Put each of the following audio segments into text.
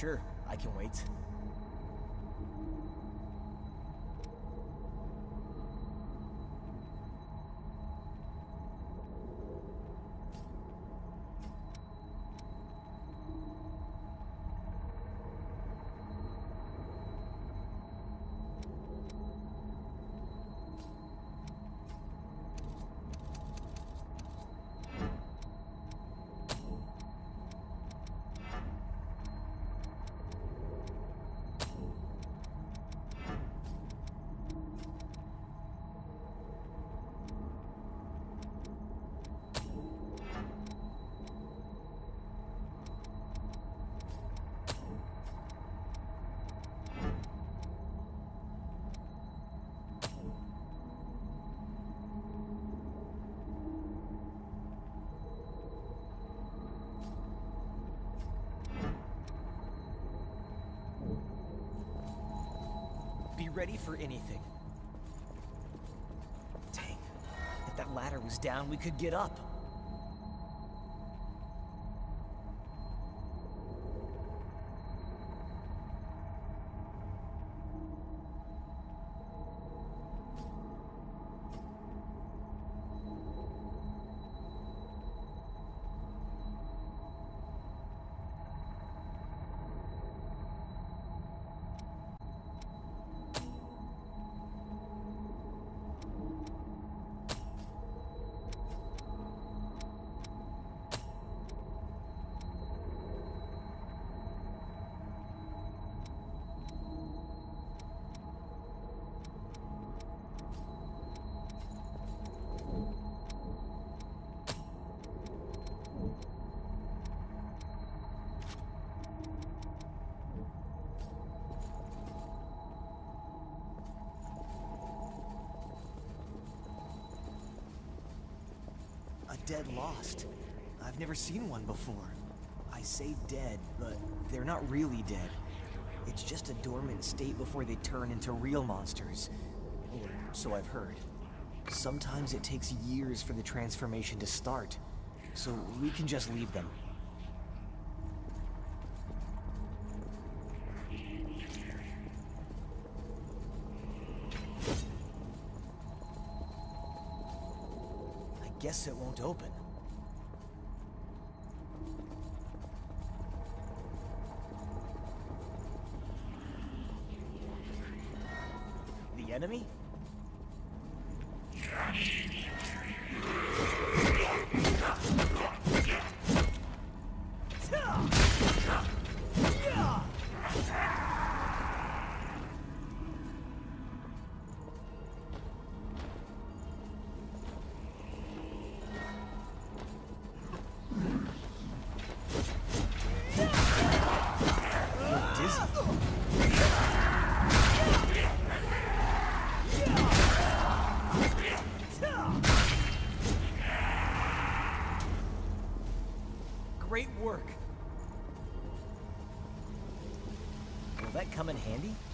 Sure, I can wait. For anything. Dang. If that ladder was down, we could get up. Dead lost. I've never seen one before. I say dead, but they're not really dead. It's just a dormant state before they turn into real monsters. Or so I've heard. Sometimes it takes years for the transformation to start, so we can just leave them. Open. Handy?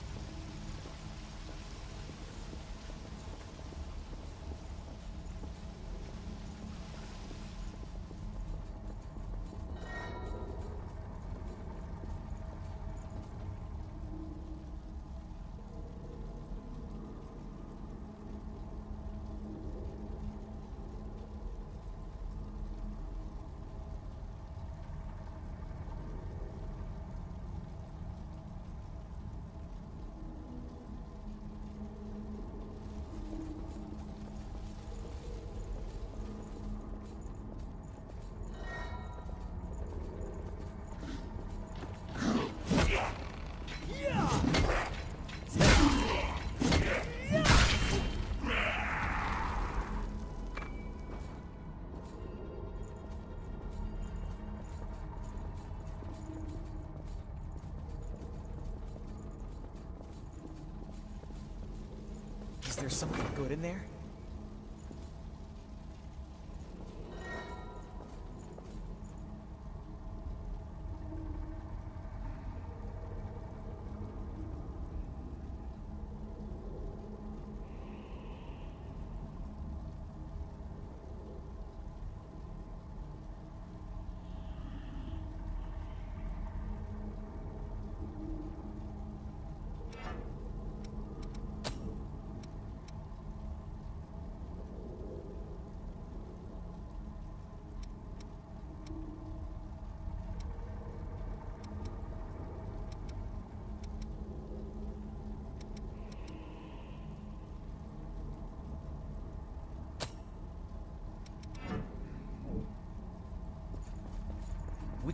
There something good in there?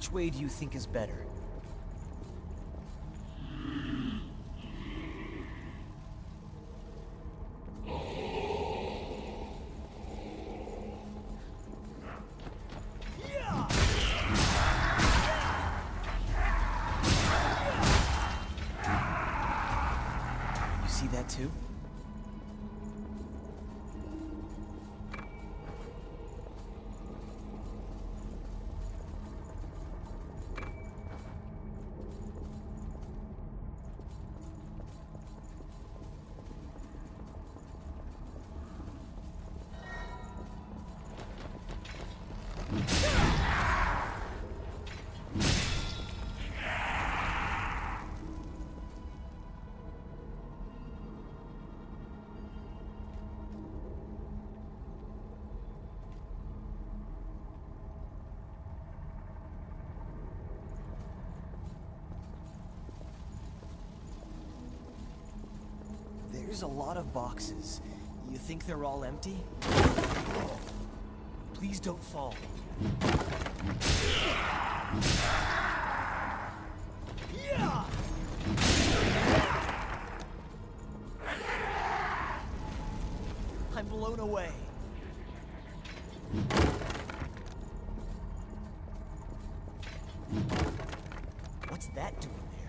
Which way do you think is better? Boxes. You think they're all empty? Please don't fall. I'm blown away. What's that doing there?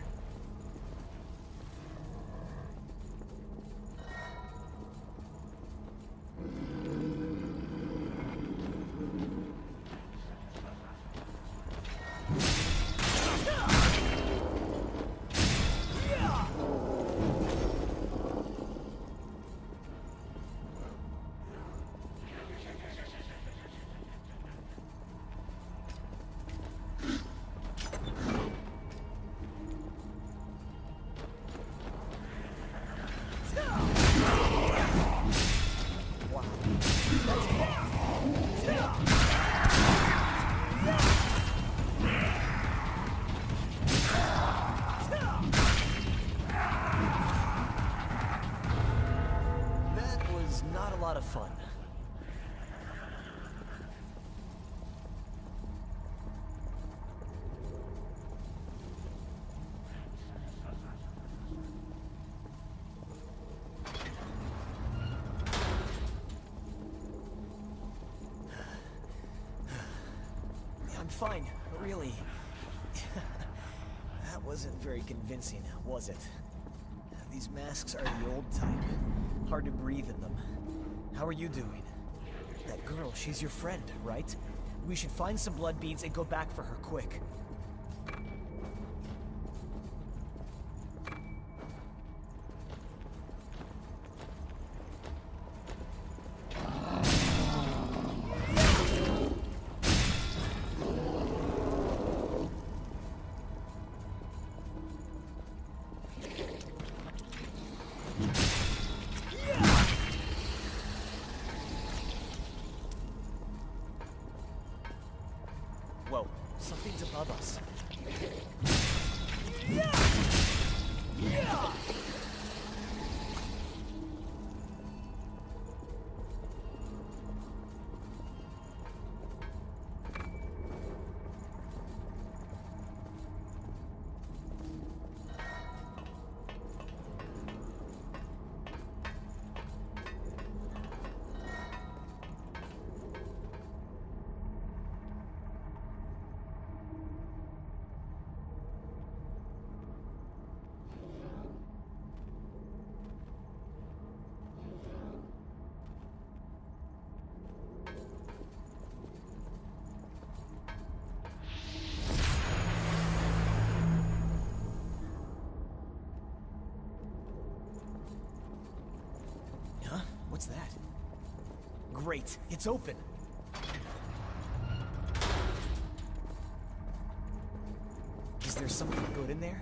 Fine, really. that wasn't very convincing, was it? These masks are the old type. Hard to breathe in them. How are you doing? That girl, she's your friend, right? We should find some blood beads and go back for her quick. What's that? Great, it's open. Is there something good in there?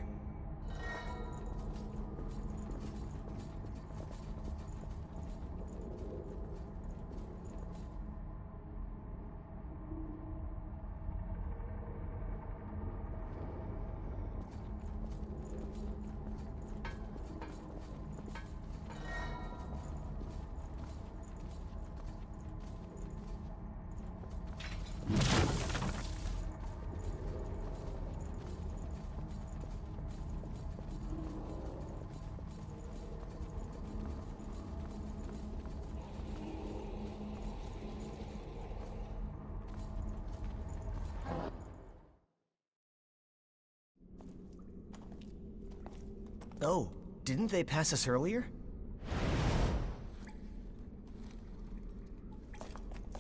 Oh, didn't they pass us earlier?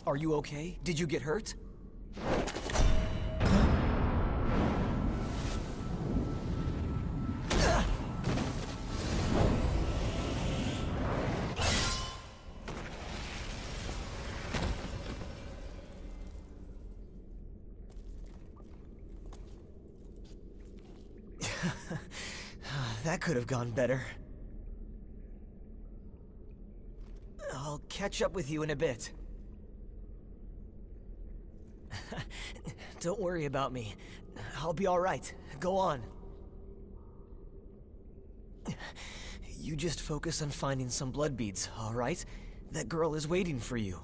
Are you okay? Did you get hurt? Could have gone better. I'll catch up with you in a bit. Don't worry about me. I'll be alright. Go on. You just focus on finding some blood beads, alright? That girl is waiting for you.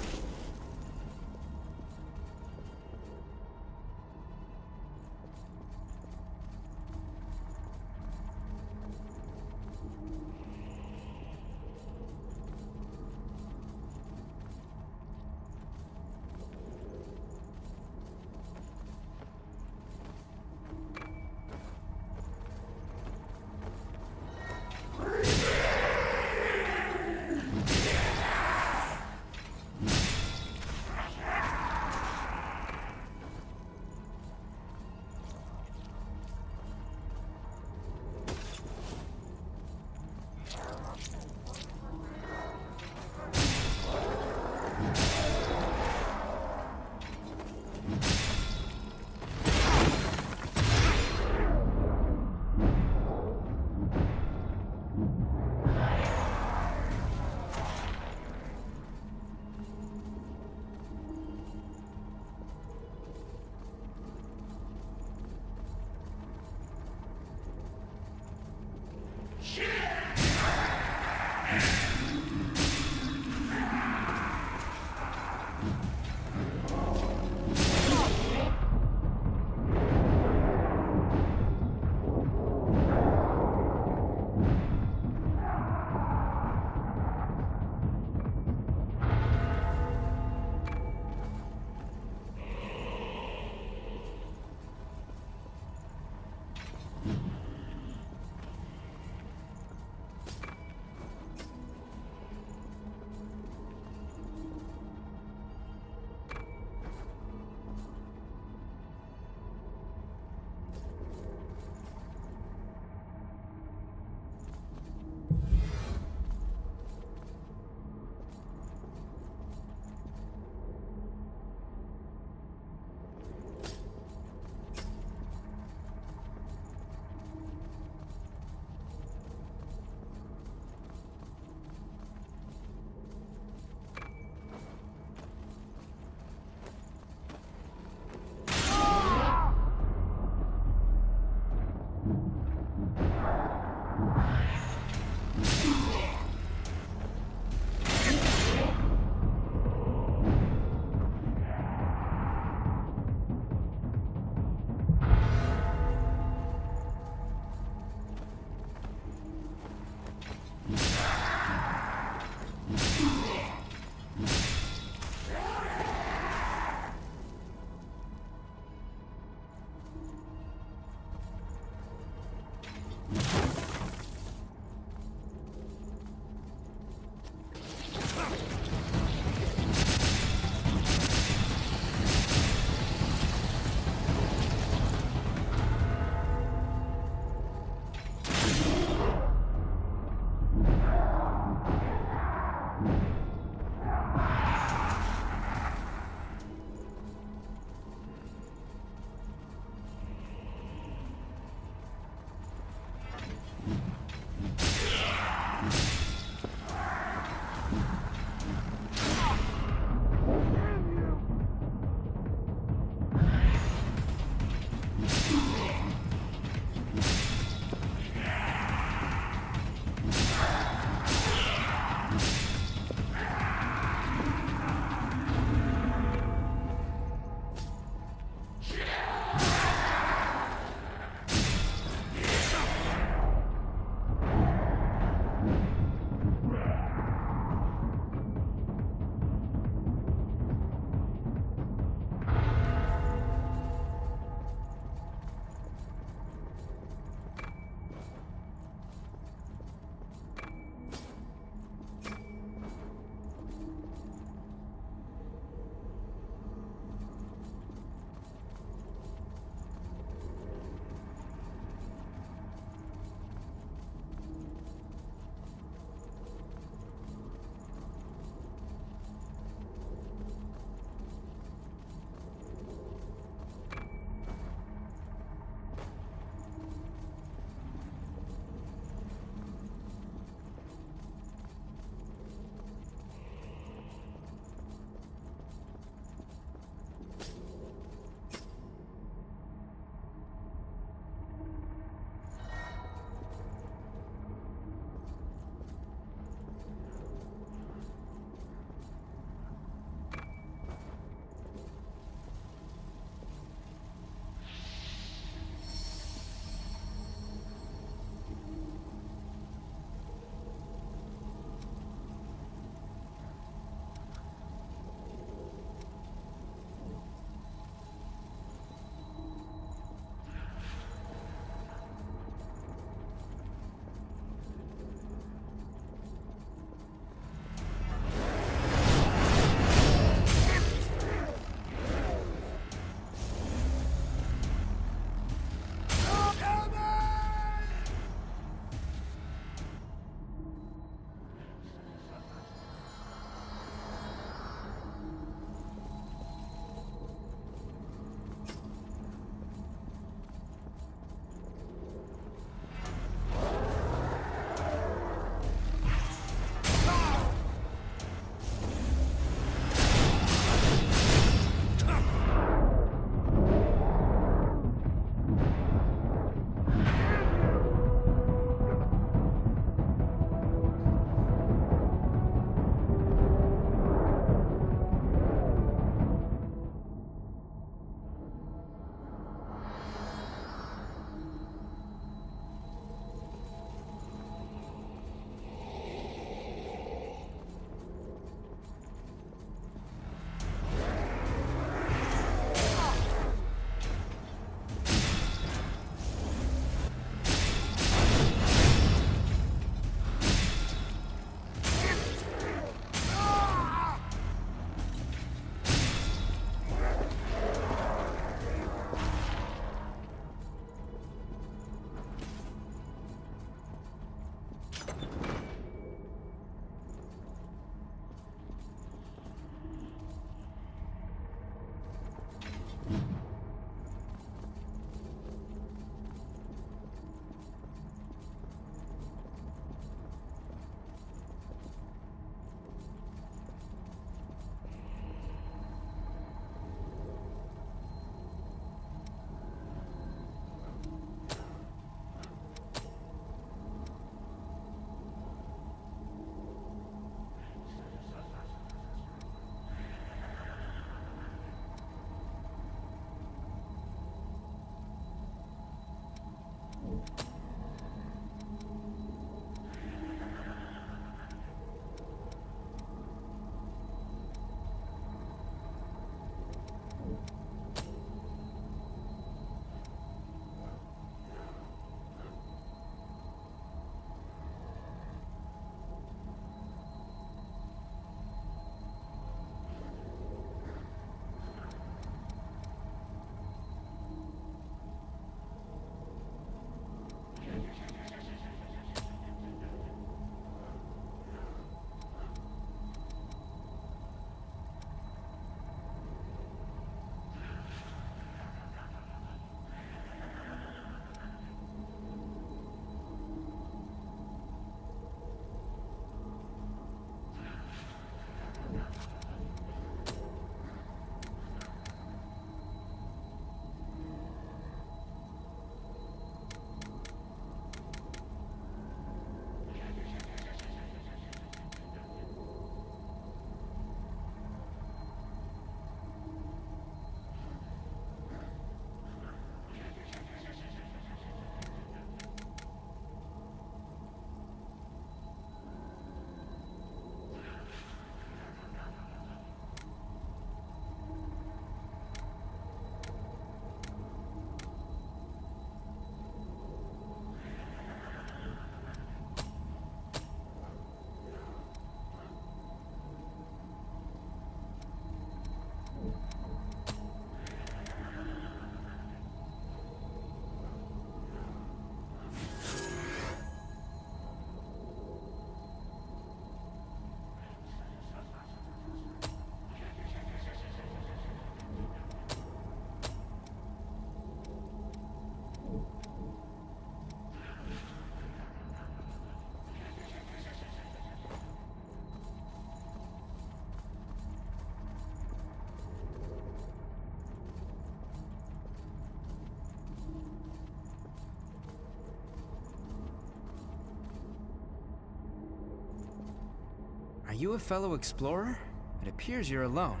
You a fellow explorer? It appears you're alone.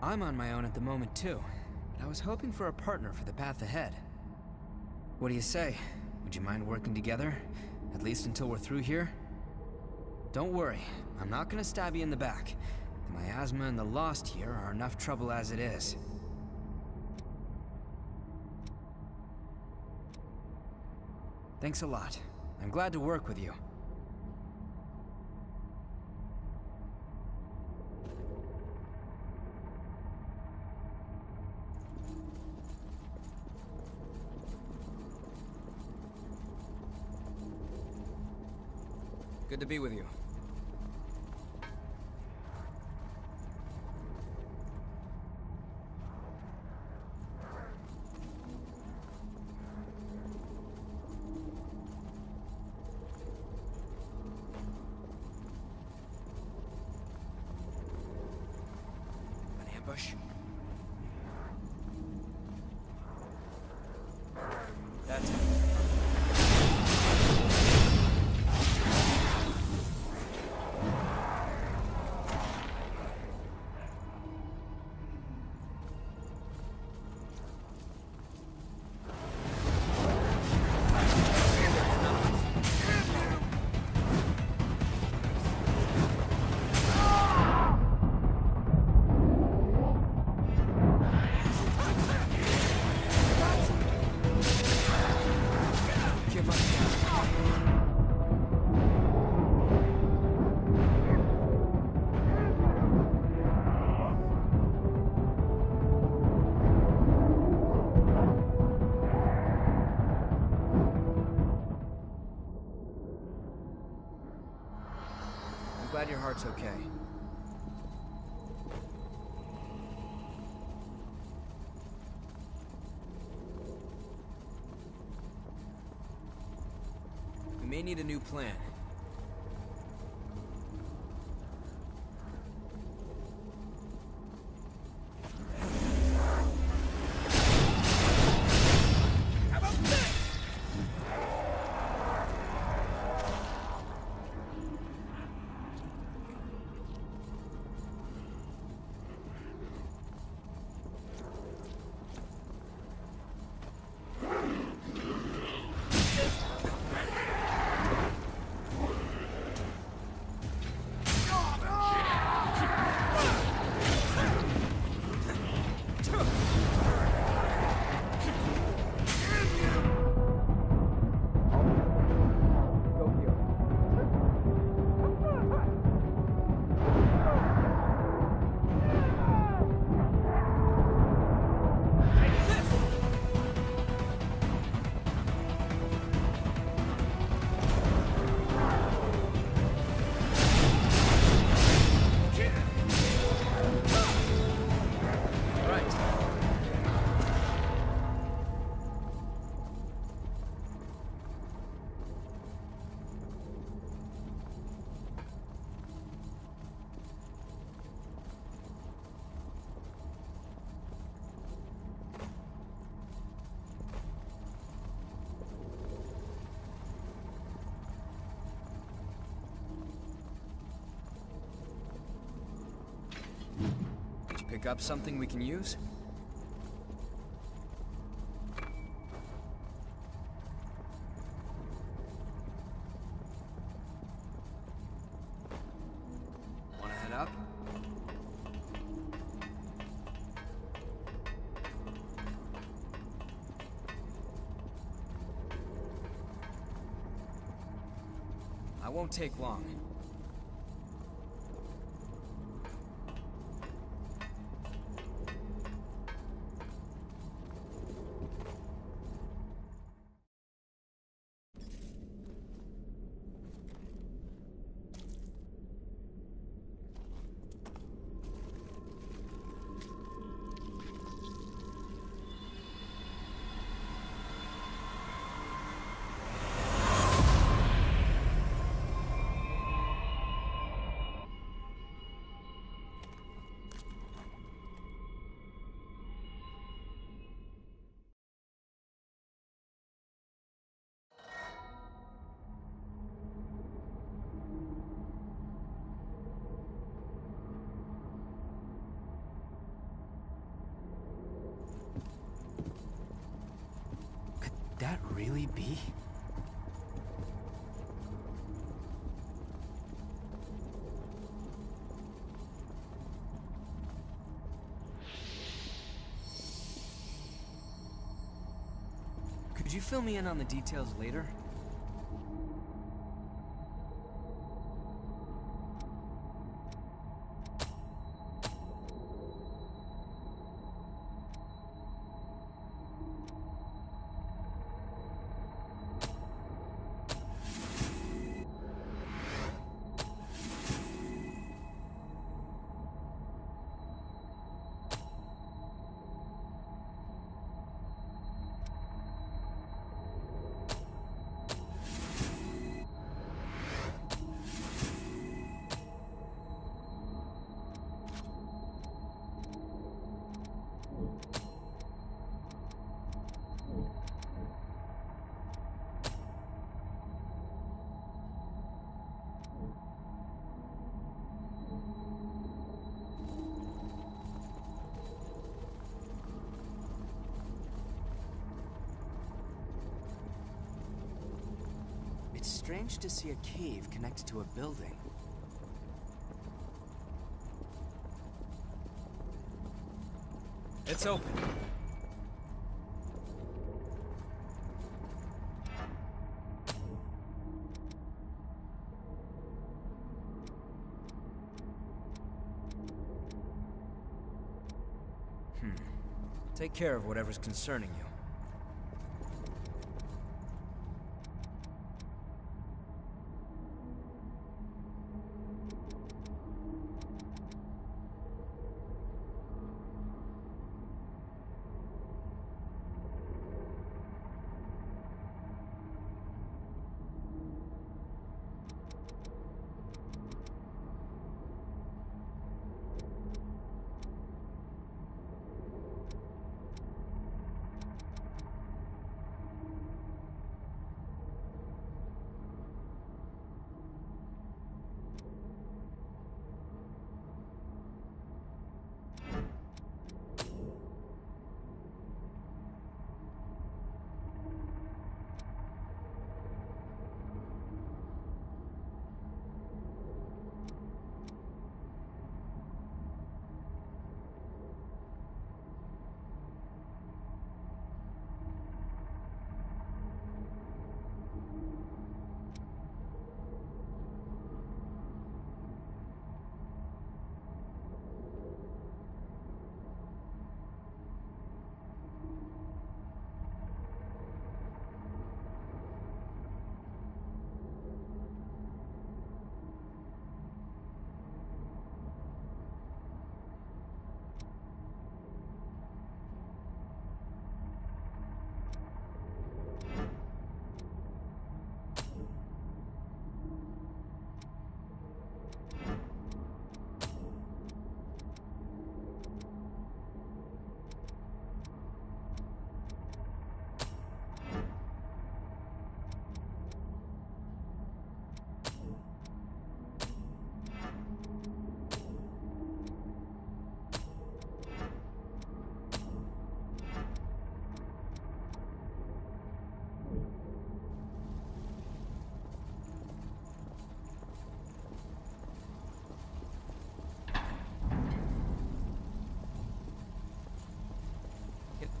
I'm on my own at the moment too, but I was hoping for a partner for the path ahead. What do you say? Would you mind working together? At least until we're through here? Don't worry, I'm not gonna stab you in the back. The miasma and the Lost here are enough trouble as it is. Thanks a lot. I'm glad to work with you. Good to be with you. May need a new plan. Pick up something we can use? Wanna head up? I won't take long. You fill me in on the details later? Strange to see a cave connected to a building. It's open. Hmm. Take care of whatever's concerning you.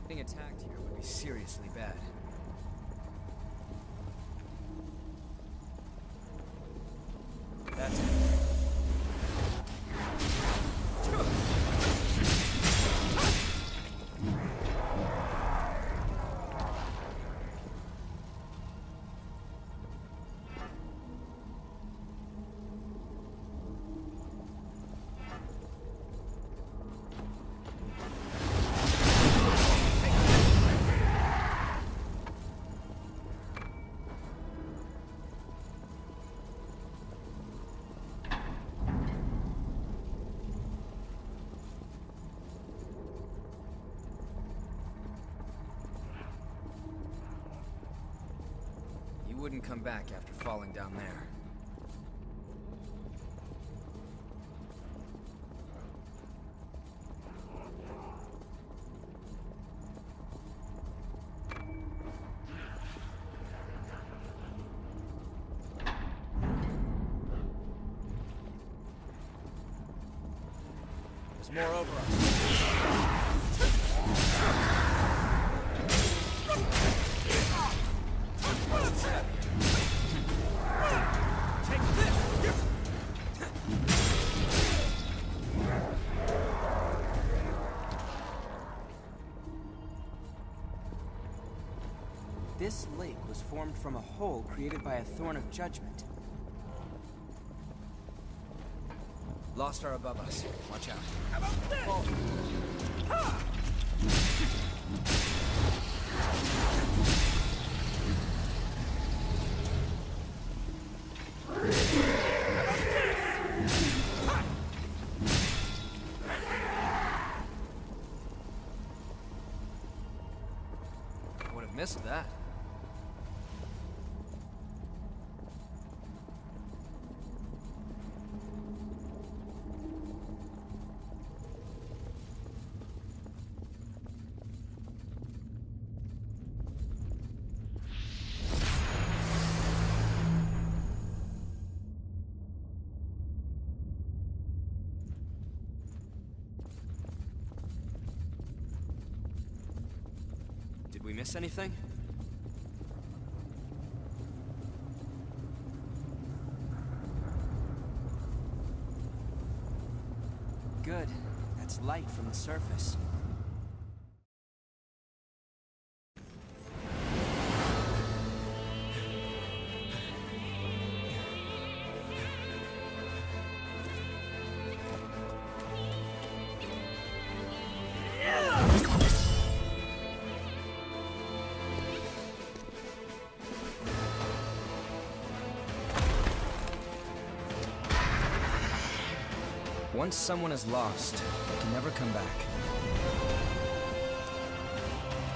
Getting attacked here would be seriously bad. Wouldn't come back after falling down there. Formed from a hole created by a Thorn of Judgment. Lost are above us. Watch out. How about this? I Would have missed that. Miss anything? Good. That's light from the surface. Once someone is lost, they can never come back.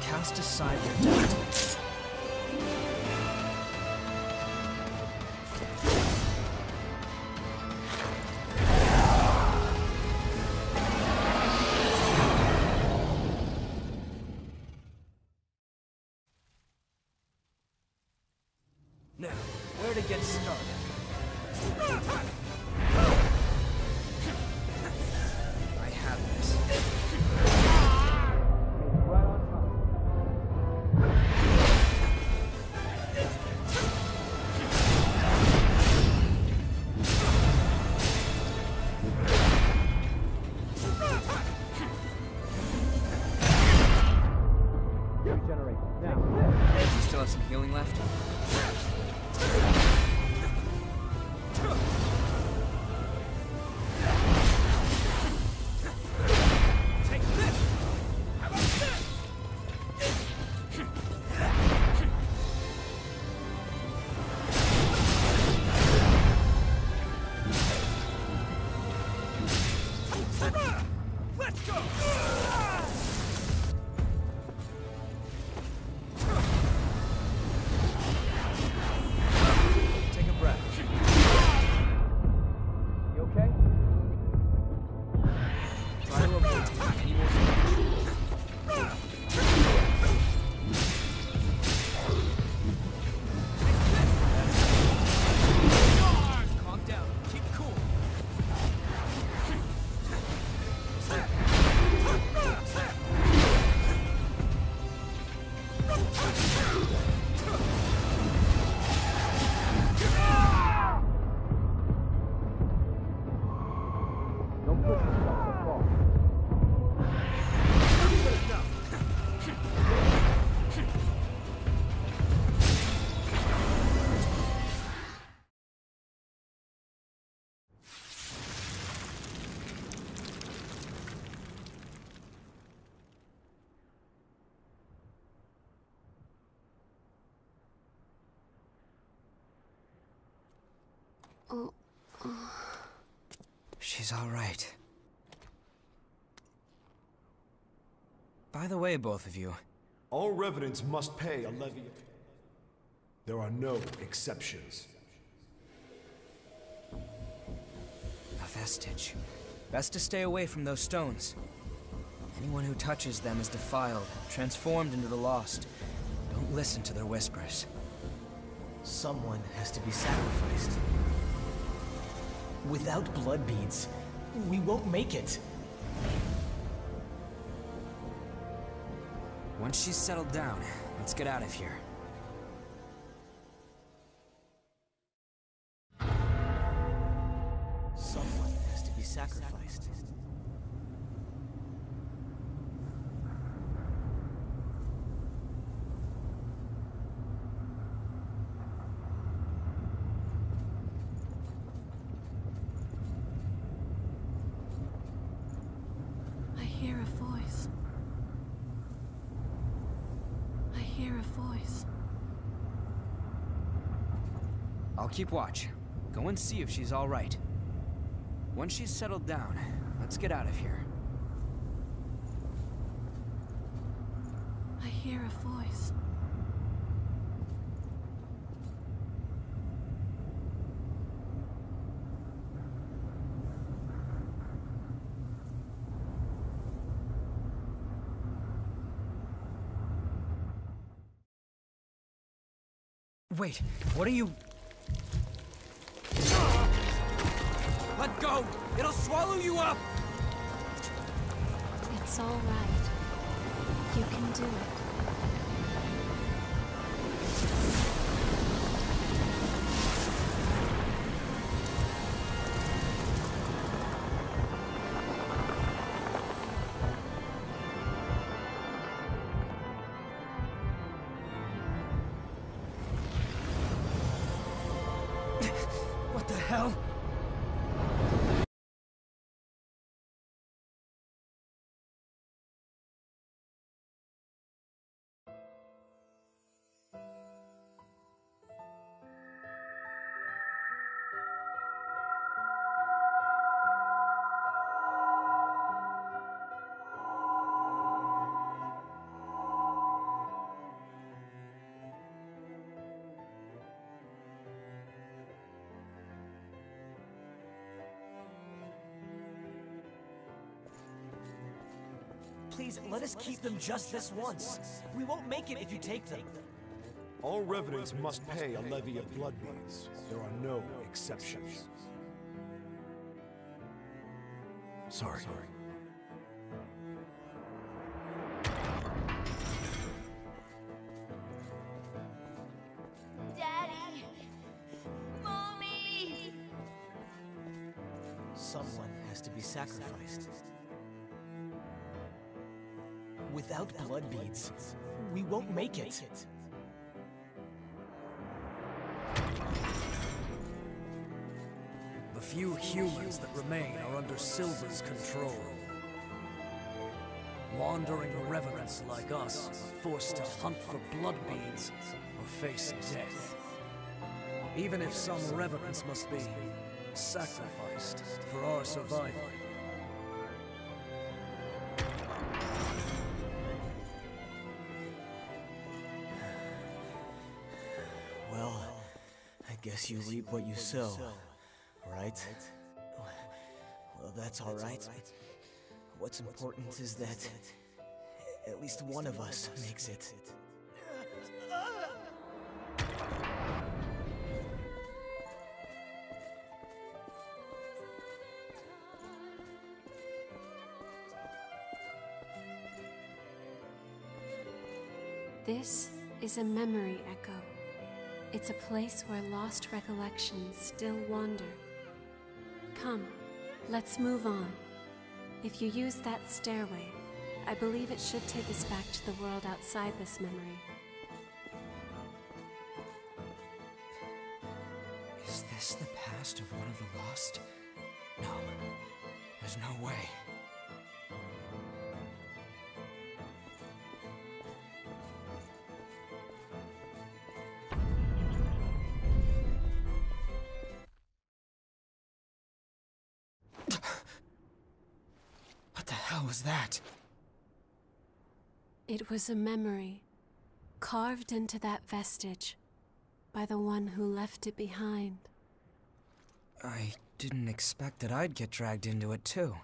Cast aside your doubt. Now, where to get started? She's all right. By the way, both of you, All revenants must pay a levy. There are no exceptions. a vestige. Best to stay away from those stones. Anyone who touches them is defiled, transformed into the lost. Don't listen to their whispers. Someone has to be sacrificed. Without blood beads, we won't make it. Once she's settled down, let's get out of here. Keep watch. Go and see if she's all right. Once she's settled down, let's get out of here. I hear a voice. Wait, what are you... go! It'll swallow you up! It's all right. You can do it. Please, let us keep them just this once. We won't make it if you take them. All revenants must pay a levy of blood beads. There are no exceptions. Sorry. Daddy! Mommy! Someone has to be sacrificed. Without blood beads, we won't make it. The few humans that remain are under Silva's control. Wandering revenants like us are forced to hunt for blood beads or face death. Even if some revenants must be sacrificed for our survival. You reap what you sow, right? Well, that's all right. What's important is that at least one of us makes it. This is a memory echo. It's a place where lost recollections still wander. Come, let's move on. If you use that stairway, I believe it should take us back to the world outside this memory. Was that? It was a memory, carved into that vestige by the one who left it behind. I didn't expect that I'd get dragged into it, too.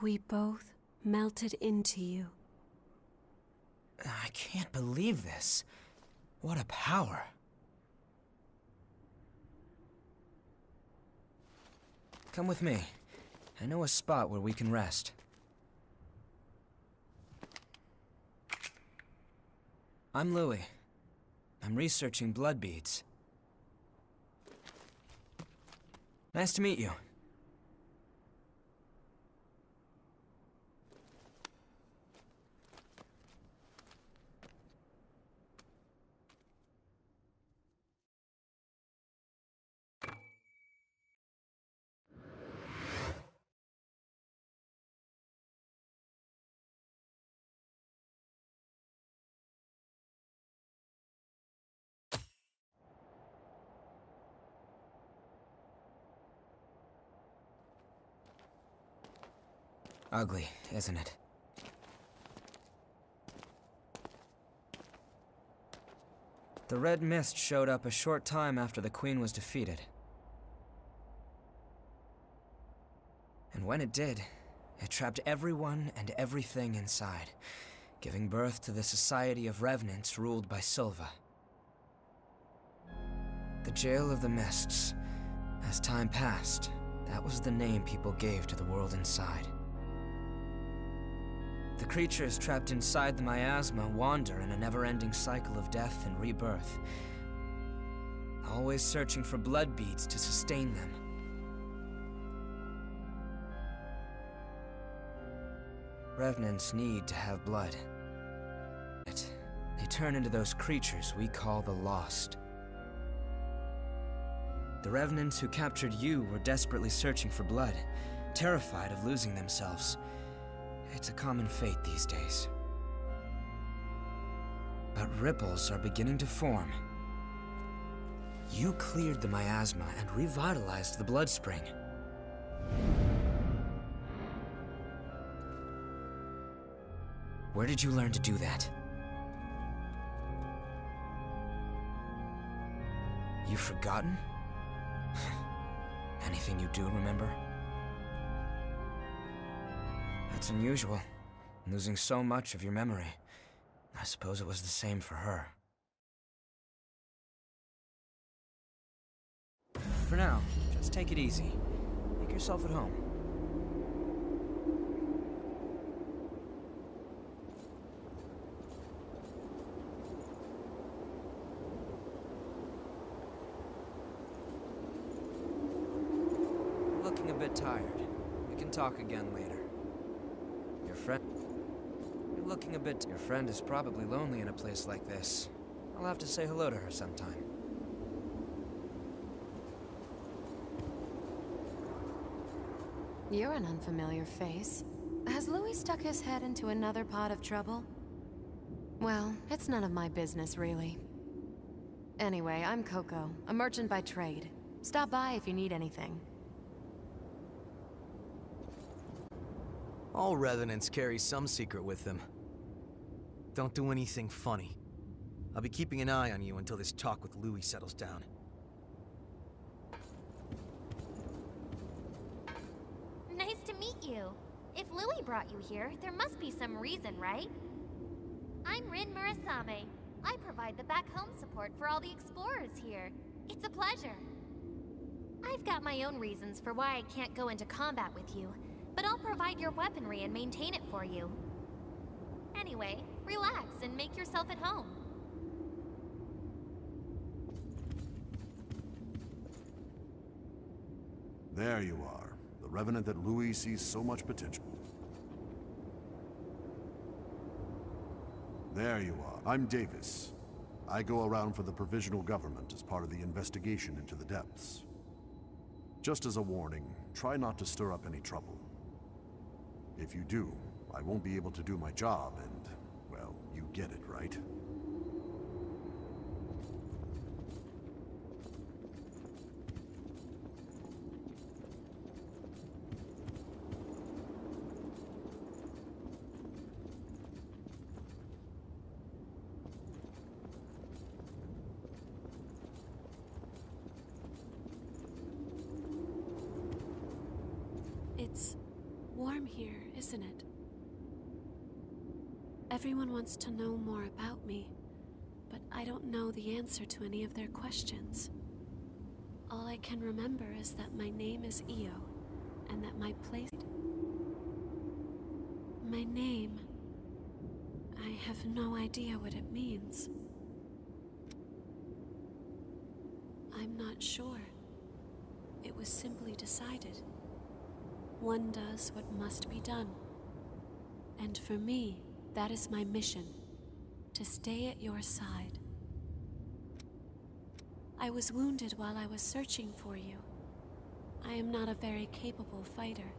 We both melted into you. I can't believe this. What a power. Come with me. I know a spot where we can rest. I'm Louis. I'm researching blood beads. Nice to meet you. Ugly, isn't it? The Red Mist showed up a short time after the Queen was defeated. And when it did, it trapped everyone and everything inside, giving birth to the Society of Revenants ruled by Silva. The Jail of the Mists. As time passed, that was the name people gave to the world inside. The creatures trapped inside the miasma wander in a never-ending cycle of death and rebirth, always searching for blood beads to sustain them. Revenants need to have blood. It, They turn into those creatures we call the Lost. The Revenants who captured you were desperately searching for blood, terrified of losing themselves. It's a common fate these days. But ripples are beginning to form. You cleared the miasma and revitalized the blood spring. Where did you learn to do that? You've forgotten? Anything you do remember? That's unusual. Losing so much of your memory. I suppose it was the same for her. For now, just take it easy. Make yourself at home. Looking a bit tired. We can talk again later. Your friend... Looking a bit... Your friend is probably lonely in a place like this. I'll have to say hello to her sometime. You're an unfamiliar face. Has Louis stuck his head into another pot of trouble? Well, it's none of my business, really. Anyway, I'm Coco, a merchant by trade. Stop by if you need anything. All Revenants carry some secret with them. Don't do anything funny. I'll be keeping an eye on you until this talk with Louis settles down. Nice to meet you. If Louis brought you here, there must be some reason, right? I'm Rin Murasame. I provide the back home support for all the explorers here. It's a pleasure. I've got my own reasons for why I can't go into combat with you, but I'll provide your weaponry and maintain it for you. Anyway, relax and make yourself at home. There you are. The Revenant that Louis sees so much potential. There you are. I'm Davis. I go around for the Provisional Government as part of the investigation into the depths. Just as a warning, try not to stir up any trouble. If you do, I won't be able to do my job and, get it, right? It's warm here, isn't it? Everyone wants to know more about me, but I don't know the answer to any of their questions. All I can remember is that my name is Io, and that my place. My name. I have no idea what it means. I'm not sure. It was simply decided. One does what must be done. And for me, that is my mission to stay at your side. I was wounded while I was searching for you. I am not a very capable fighter.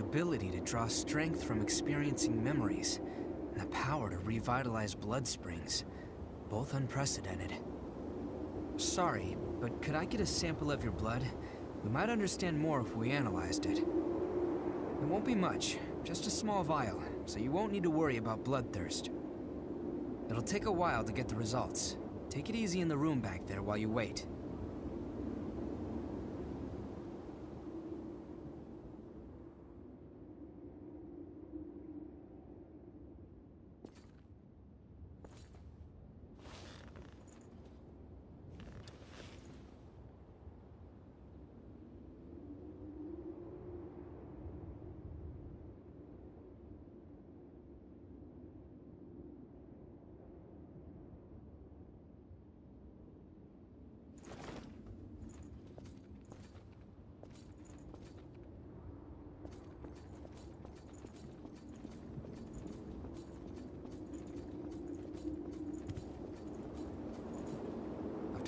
The ability to draw strength from experiencing memories, and the power to revitalize blood springs. Both unprecedented. Sorry, but could I get a sample of your blood? We might understand more if we analyzed it. It won't be much, just a small vial, so you won't need to worry about bloodthirst. It'll take a while to get the results. Take it easy in the room back there while you wait.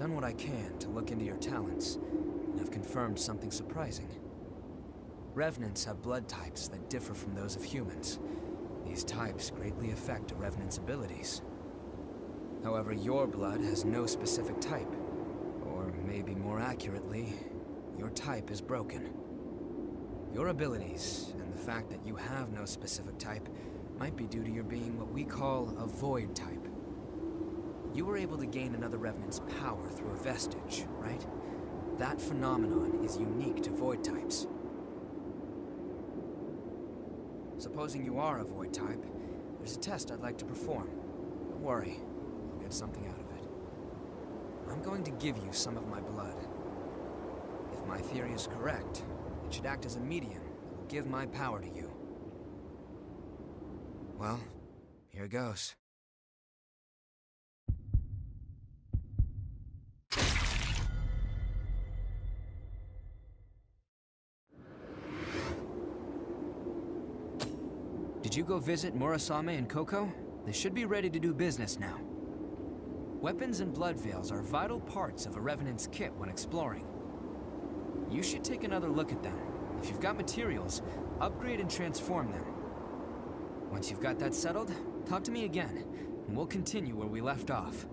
done what I can to look into your talents, and have confirmed something surprising. Revenants have blood types that differ from those of humans. These types greatly affect a Revenant's abilities. However, your blood has no specific type. Or maybe more accurately, your type is broken. Your abilities, and the fact that you have no specific type, might be due to your being what we call a Void type. You were able to gain another Revenant's power through a vestige, right? That phenomenon is unique to Void types. Supposing you are a Void type, there's a test I'd like to perform. Don't worry, I'll get something out of it. I'm going to give you some of my blood. If my theory is correct, it should act as a medium that will give my power to you. Well, here goes. Did you go visit Murasame and Coco? They should be ready to do business now. Weapons and blood veils are vital parts of a Revenant's kit when exploring. You should take another look at them. If you've got materials, upgrade and transform them. Once you've got that settled, talk to me again, and we'll continue where we left off.